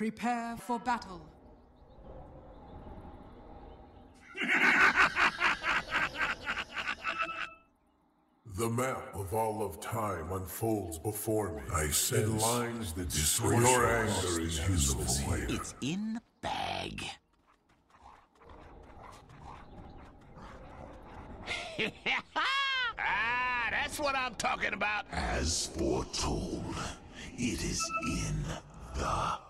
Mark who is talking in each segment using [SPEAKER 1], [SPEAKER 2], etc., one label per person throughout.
[SPEAKER 1] Prepare for battle.
[SPEAKER 2] The map of all of time unfolds before me.
[SPEAKER 3] I
[SPEAKER 2] in
[SPEAKER 3] sense
[SPEAKER 2] lines that destroy your anger is
[SPEAKER 3] in
[SPEAKER 2] useful
[SPEAKER 3] the
[SPEAKER 2] here.
[SPEAKER 4] It's in the bag. ah, that's what I'm talking about.
[SPEAKER 3] As foretold, it is in the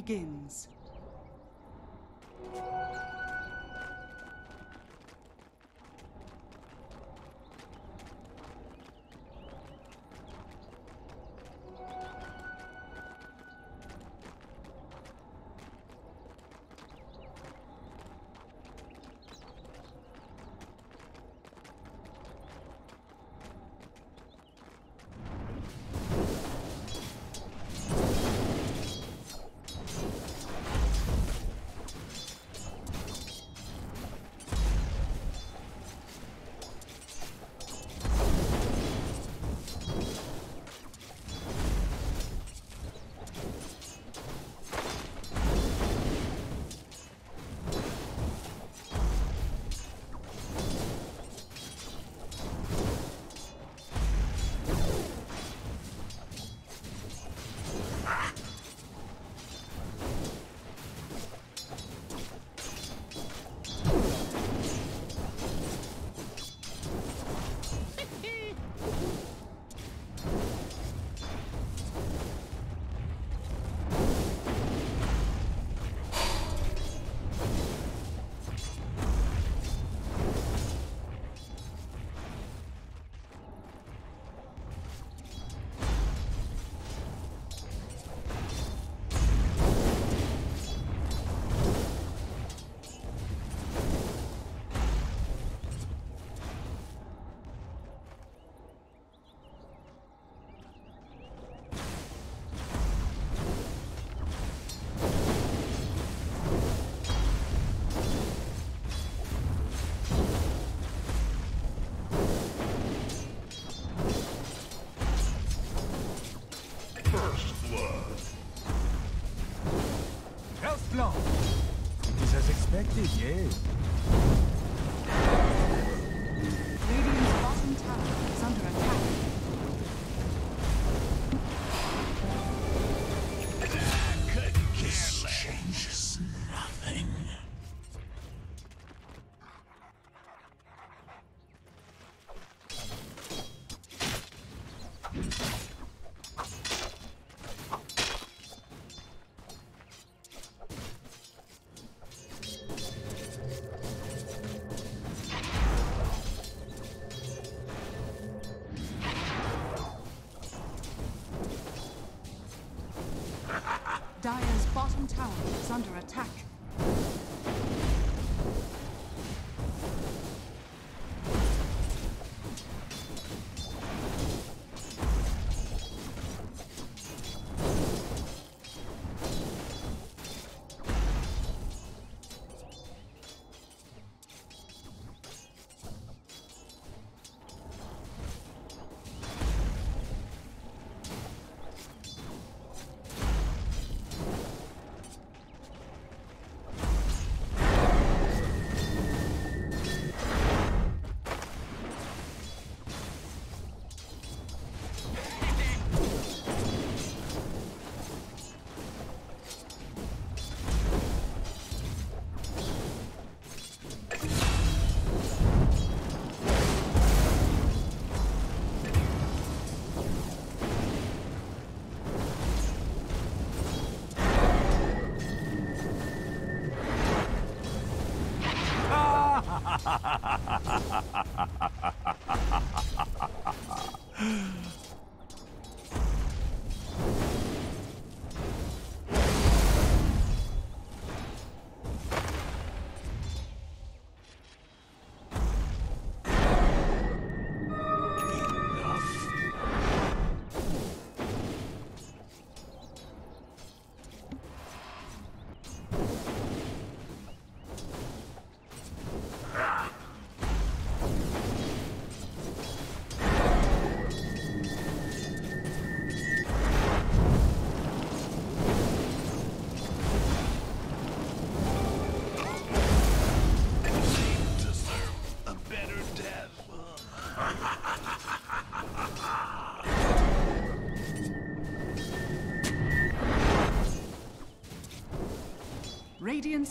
[SPEAKER 1] Begins.
[SPEAKER 5] Is as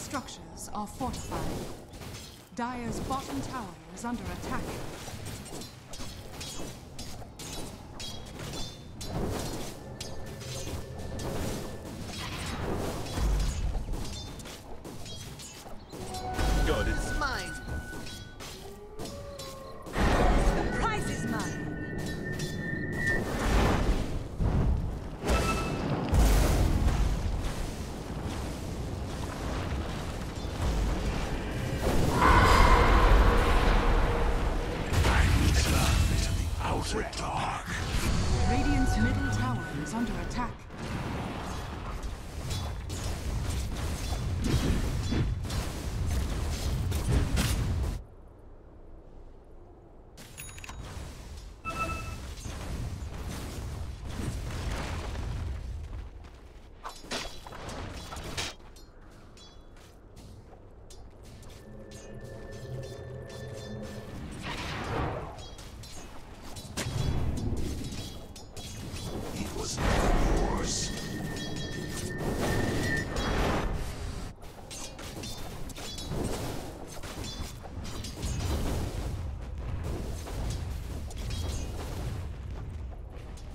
[SPEAKER 1] structures are fortified. Dire's bottom tower is under attack.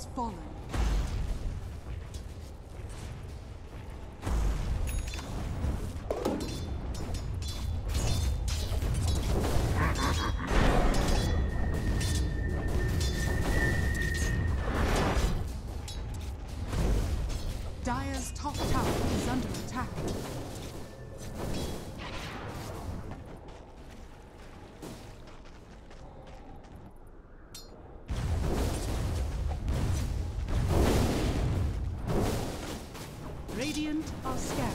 [SPEAKER 1] has fallen. Radiant are scared.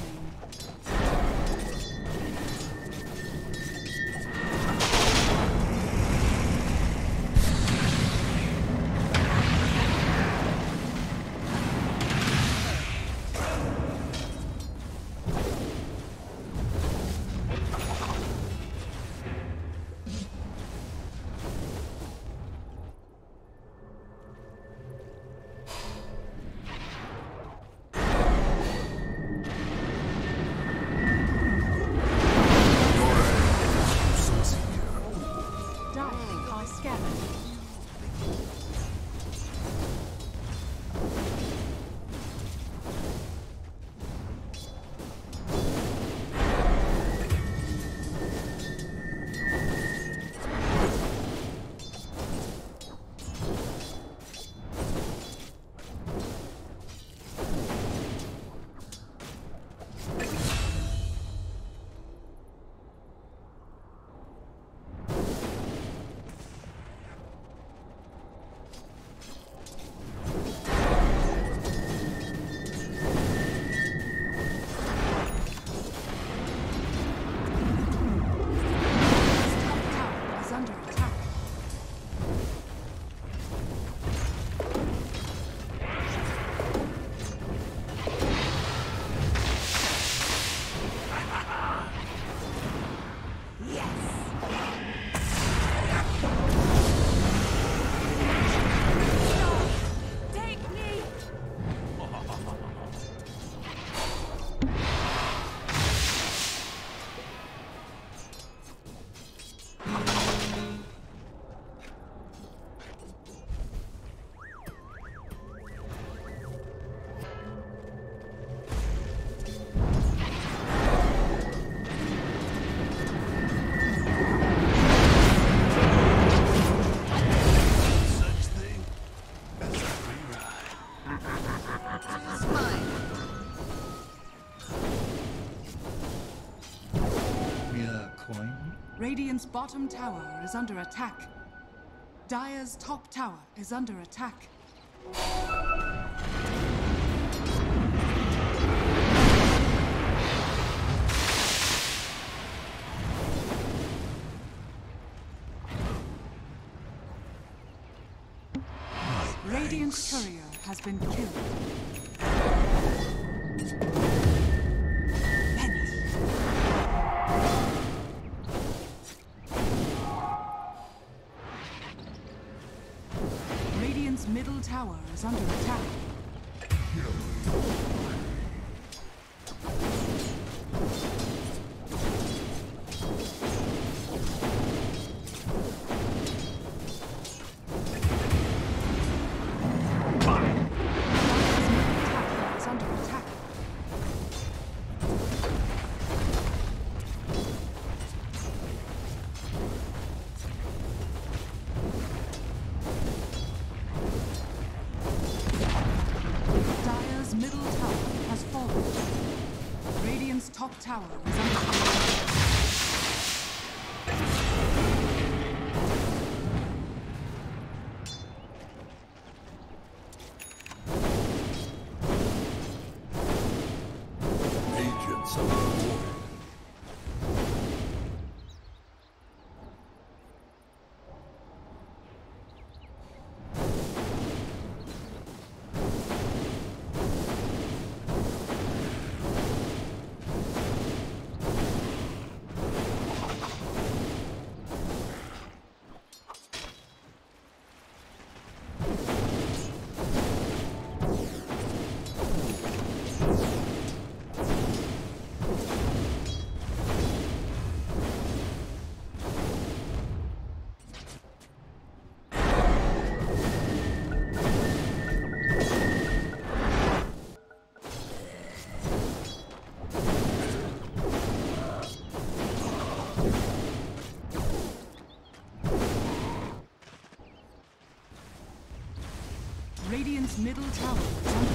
[SPEAKER 1] Bottom tower is under attack. Dire's top tower is under attack. Radiant courier has been killed. Under. Tower is under attack.
[SPEAKER 2] Agents middle tower. under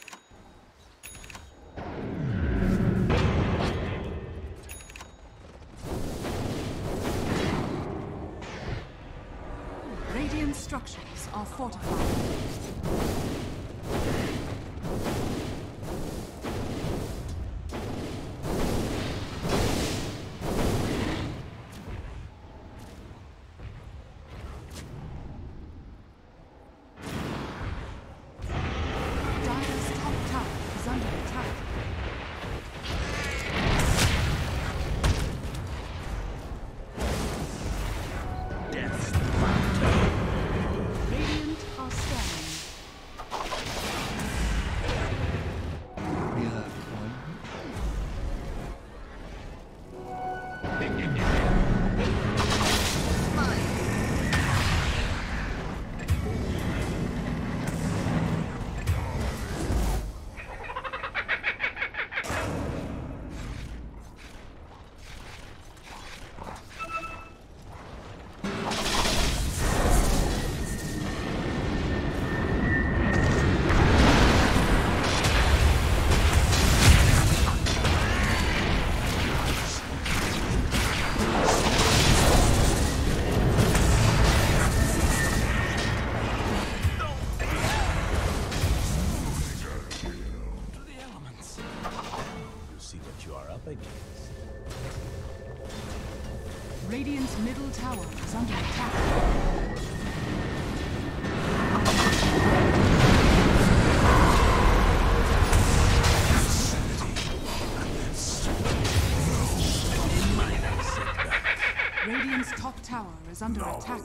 [SPEAKER 1] Under attack.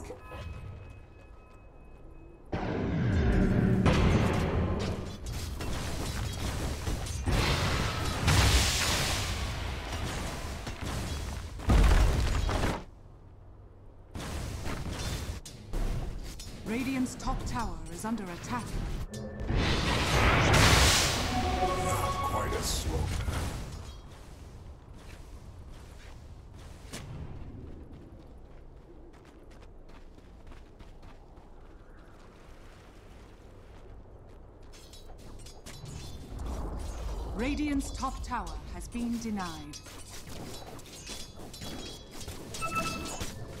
[SPEAKER 1] Radiant's top tower is under attack.
[SPEAKER 2] Quite a slow
[SPEAKER 1] Radiant's top tower has been denied.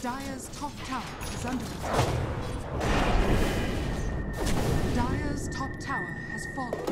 [SPEAKER 1] Dire's top tower is under attack. Dire's top tower has fallen.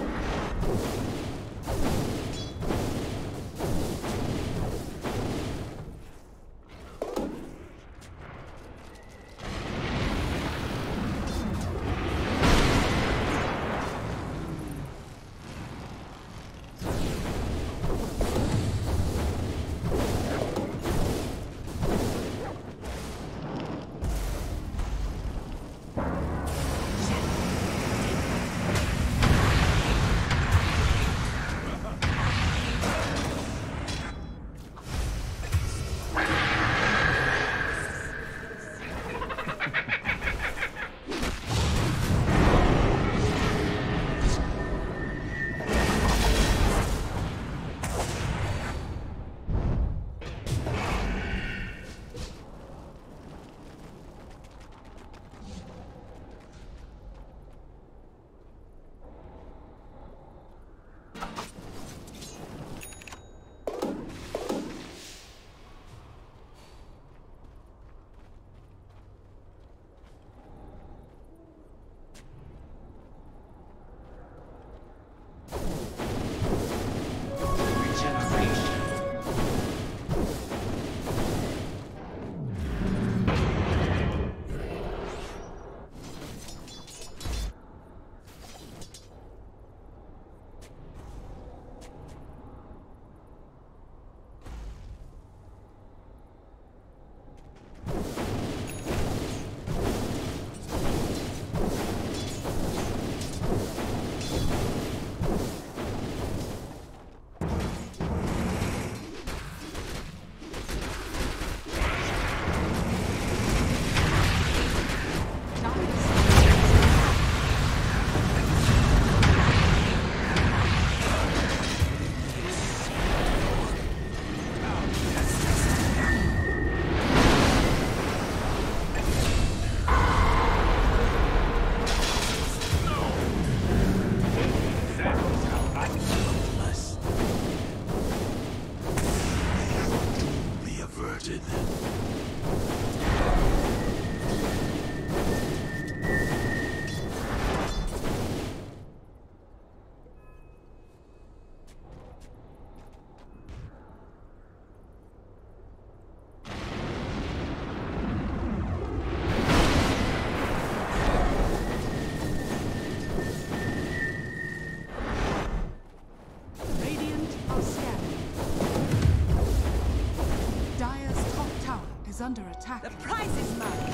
[SPEAKER 1] Is under attack.
[SPEAKER 6] The prize is mine.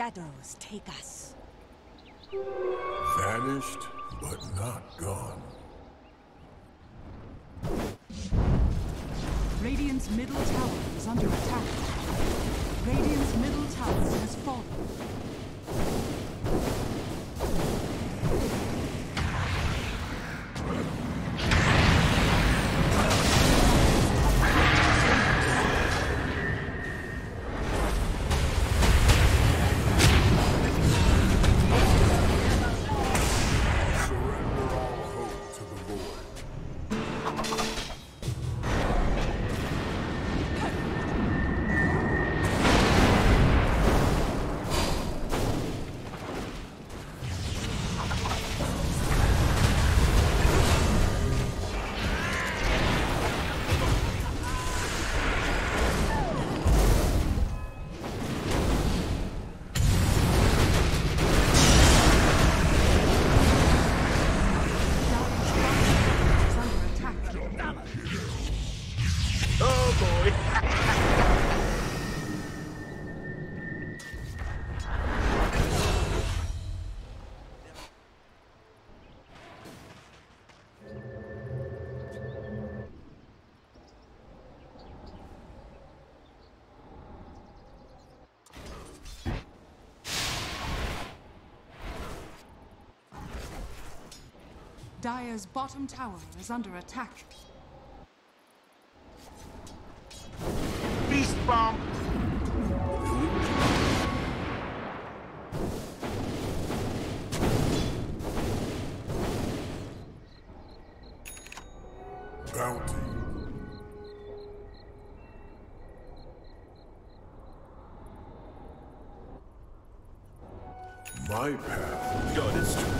[SPEAKER 6] Shadows take us.
[SPEAKER 2] Vanished, but not gone.
[SPEAKER 1] Radiant's middle tower is under attack. Radiant's middle tower has fallen. Dire's bottom tower is under attack.
[SPEAKER 4] Beast bomb.
[SPEAKER 2] Bounty. My path.
[SPEAKER 3] God is too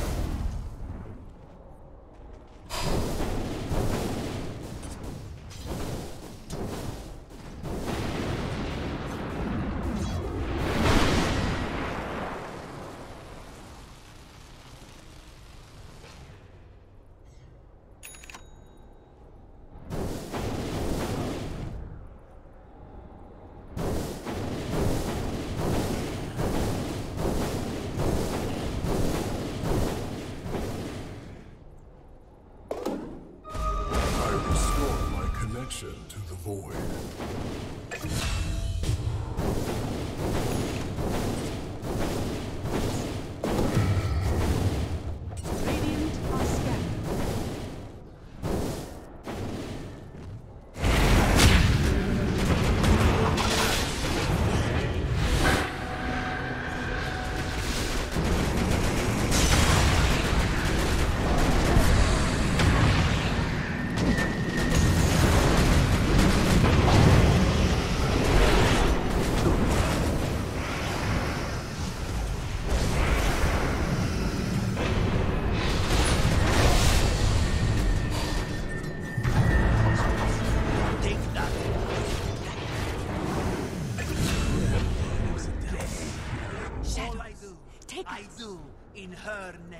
[SPEAKER 7] Her name.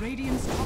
[SPEAKER 1] Radiant's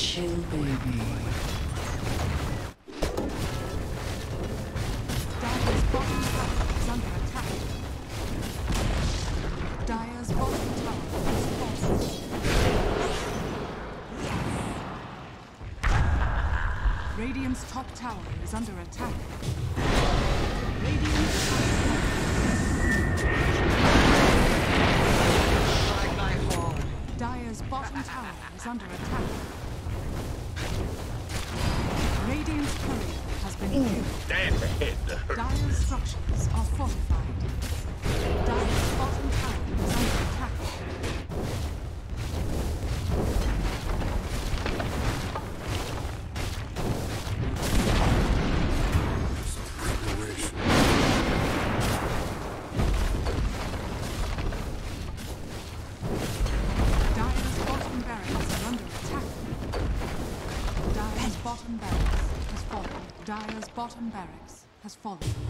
[SPEAKER 8] Chill, baby.
[SPEAKER 1] Dire's bottom tower is under attack. Dire's bottom tower is falling. Radiant's top tower is under attack. Radiant's Dire's bottom tower is under attack. Been killed. Dire's structures are fortified. Bottom barracks has fallen.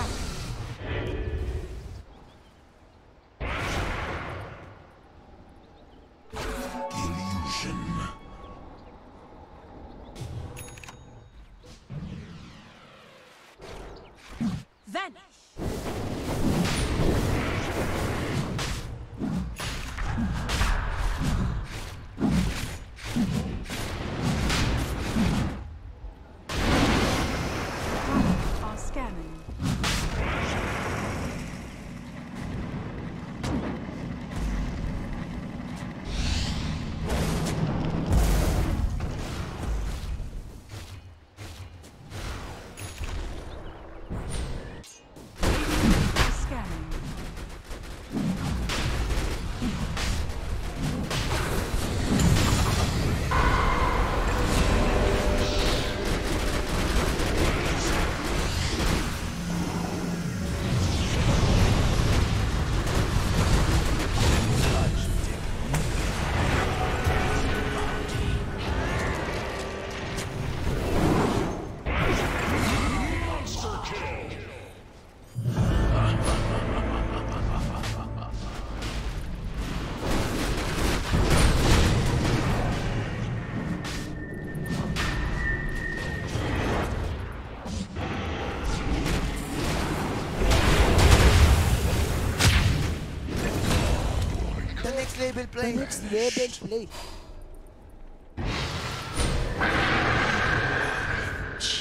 [SPEAKER 7] The next label play.
[SPEAKER 9] Next level play.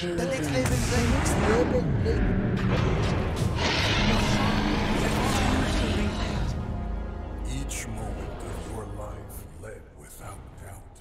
[SPEAKER 7] The next label play.
[SPEAKER 9] Next level play.
[SPEAKER 2] Each moment of your life led without doubt